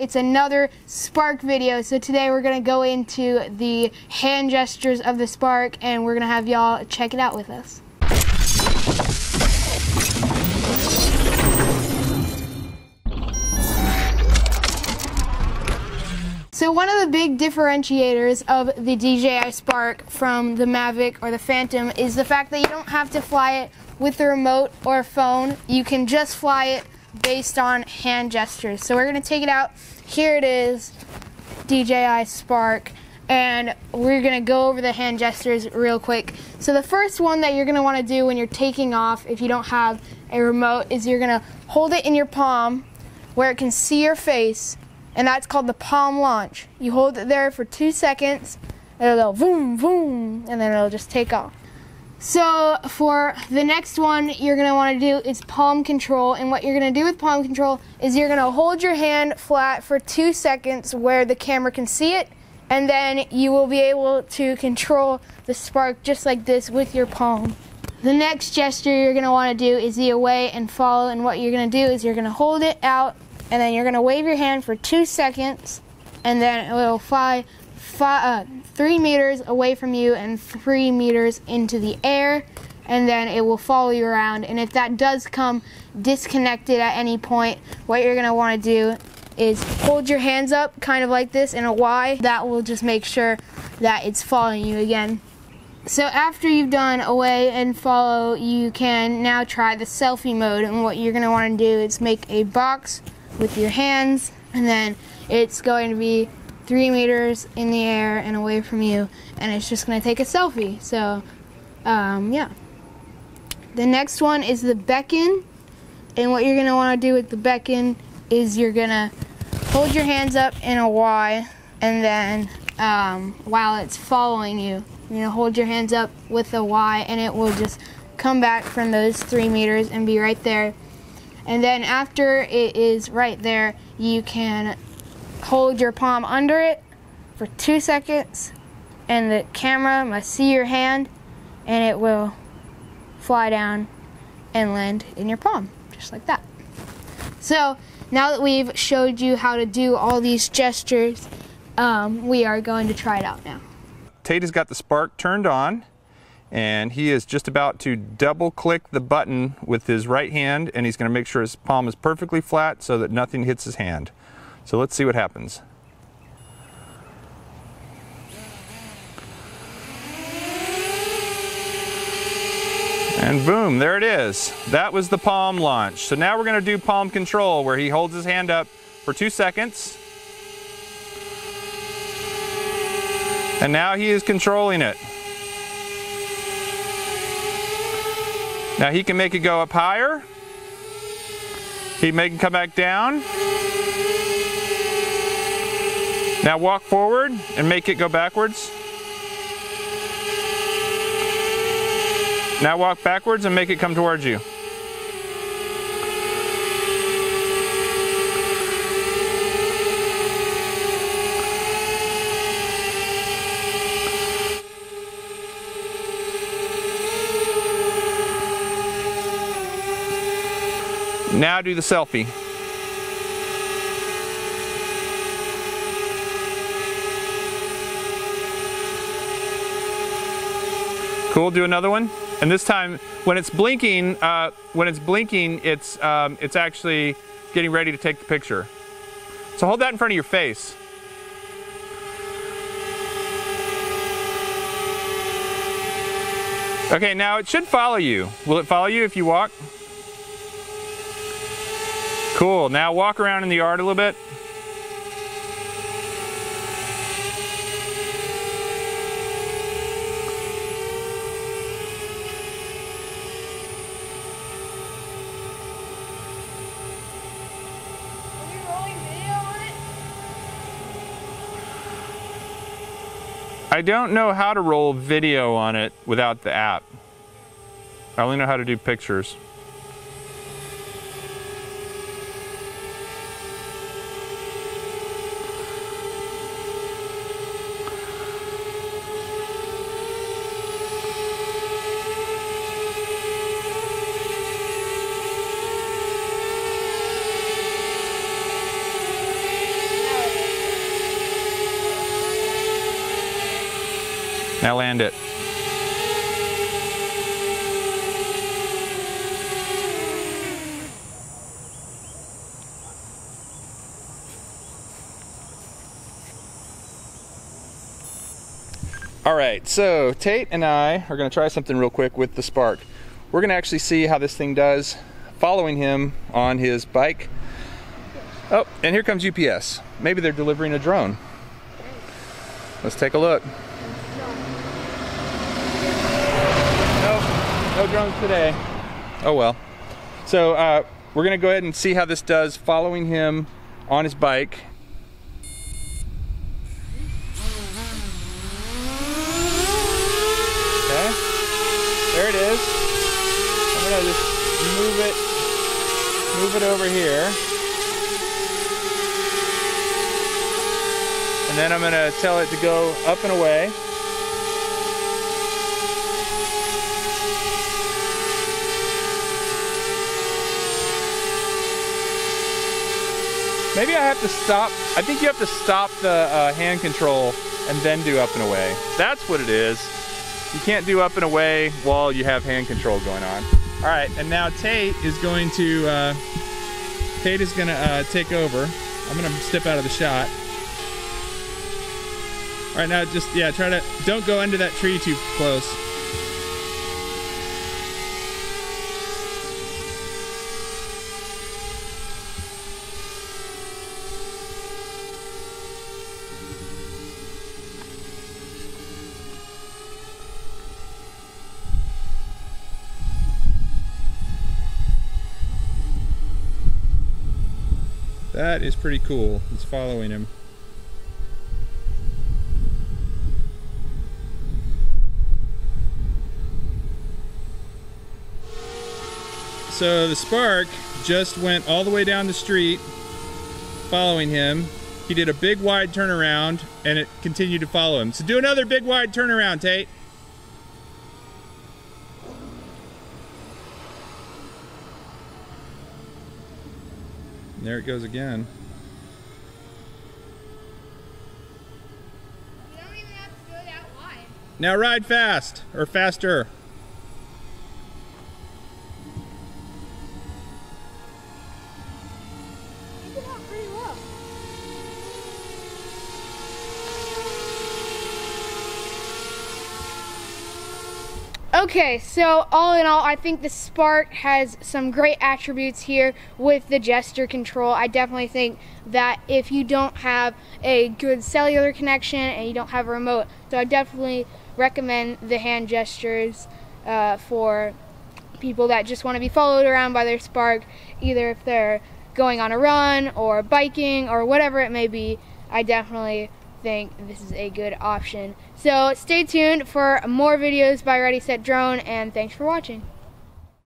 It's another Spark video. So today we're gonna go into the hand gestures of the Spark and we're gonna have y'all check it out with us. So one of the big differentiators of the DJI Spark from the Mavic or the Phantom is the fact that you don't have to fly it with a remote or a phone. You can just fly it based on hand gestures. So we're gonna take it out. Here it is, DJI Spark, and we're gonna go over the hand gestures real quick. So the first one that you're gonna wanna do when you're taking off, if you don't have a remote, is you're gonna hold it in your palm where it can see your face, and that's called the palm launch. You hold it there for two seconds, and it'll go boom, boom, and then it'll just take off. So for the next one you're going to want to do is palm control and what you're going to do with palm control is you're going to hold your hand flat for two seconds where the camera can see it and then you will be able to control the spark just like this with your palm. The next gesture you're going to want to do is the away and follow and what you're going to do is you're going to hold it out and then you're going to wave your hand for two seconds and then it will fly five, uh, three meters away from you and three meters into the air and then it will follow you around. And if that does come disconnected at any point what you're going to want to do is hold your hands up kind of like this in a Y. That will just make sure that it's following you again. So after you've done away and follow you can now try the selfie mode. And what you're going to want to do is make a box with your hands and then it's going to be three meters in the air and away from you, and it's just gonna take a selfie. So, um, yeah. The next one is the beckon, and what you're gonna wanna do with the beckon is you're gonna hold your hands up in a Y, and then um, while it's following you, you're gonna hold your hands up with a Y, and it will just come back from those three meters and be right there. And then after it is right there, you can hold your palm under it for two seconds and the camera must see your hand and it will fly down and land in your palm just like that. So now that we've showed you how to do all these gestures um, we are going to try it out now. Tate has got the spark turned on and he is just about to double click the button with his right hand and he's going to make sure his palm is perfectly flat so that nothing hits his hand so let's see what happens. And boom, there it is. That was the palm launch. So now we're gonna do palm control where he holds his hand up for two seconds. And now he is controlling it. Now he can make it go up higher. He it come back down. Now walk forward and make it go backwards. Now walk backwards and make it come towards you. Now do the selfie. Cool, do another one. And this time, when it's blinking, uh, when it's blinking, it's, um, it's actually getting ready to take the picture. So hold that in front of your face. Okay, now it should follow you. Will it follow you if you walk? Cool, now walk around in the yard a little bit. I don't know how to roll video on it without the app. I only know how to do pictures. Now land it. All right, so Tate and I are gonna try something real quick with the Spark. We're gonna actually see how this thing does following him on his bike. Oh, and here comes UPS. Maybe they're delivering a drone. Let's take a look. No drones today. Oh well. So uh, we're gonna go ahead and see how this does following him on his bike. Okay, there it is. I'm gonna just move it, move it over here. And then I'm gonna tell it to go up and away. Maybe I have to stop. I think you have to stop the uh, hand control and then do up and away. That's what it is. You can't do up and away while you have hand control going on. All right, and now Tate is going to, uh, Tate is gonna uh, take over. I'm gonna step out of the shot. All right, now just, yeah, try to, don't go under that tree too close. That is pretty cool. It's following him. So the spark just went all the way down the street following him. He did a big wide turnaround and it continued to follow him. So do another big wide turnaround, Tate. There it goes again. You don't even have to go that wide. Now ride fast or faster. You can walk pretty low. Okay, so all in all, I think the Spark has some great attributes here with the gesture control. I definitely think that if you don't have a good cellular connection and you don't have a remote, so I definitely recommend the hand gestures uh, for people that just want to be followed around by their Spark, either if they're going on a run or biking or whatever it may be. I definitely think this is a good option. So stay tuned for more videos by Ready Set Drone and thanks for watching.